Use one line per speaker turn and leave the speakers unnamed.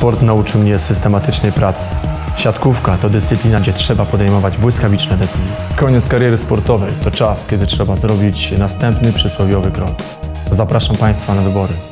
Sport nauczył mnie systematycznej pracy. Siatkówka to dyscyplina, gdzie trzeba podejmować błyskawiczne decyzje. Koniec kariery sportowej to czas, kiedy trzeba zrobić następny przysłowiowy krok. Zapraszam Państwa na wybory.